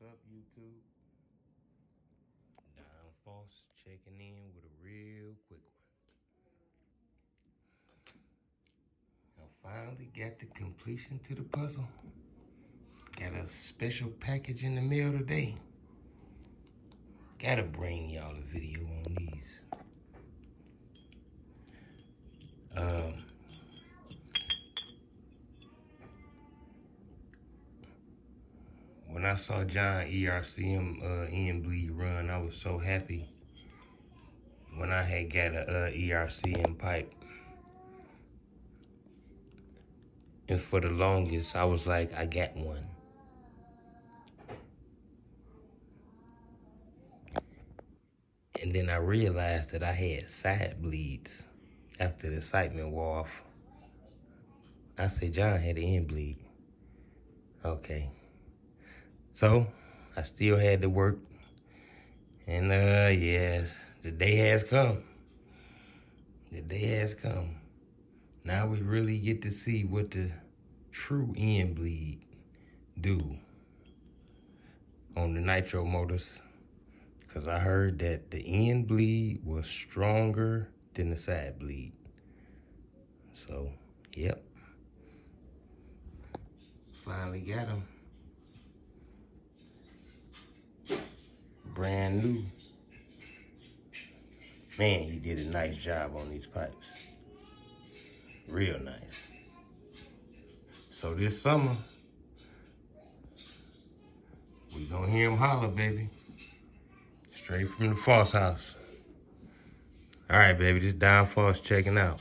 What's up, YouTube? Don Foss checking in with a real quick one. I finally got the completion to the puzzle. Got a special package in the mail today. Gotta bring y'all a video on these. When I saw John ERCM uh, End Bleed run, I was so happy when I had got a uh, ERCM pipe. And for the longest, I was like, I got one. And then I realized that I had side bleeds after the excitement wore off. I said, John had an end bleed. Okay. So I still had to work. And uh yes, the day has come. The day has come. Now we really get to see what the true end bleed do on the nitro motors. Cause I heard that the end bleed was stronger than the side bleed. So, yep. Finally got him. New. Man, he did a nice job on these pipes. Real nice. So this summer, we gonna hear him holler, baby. Straight from the Foss house. All right, baby, this Don Foss checking out.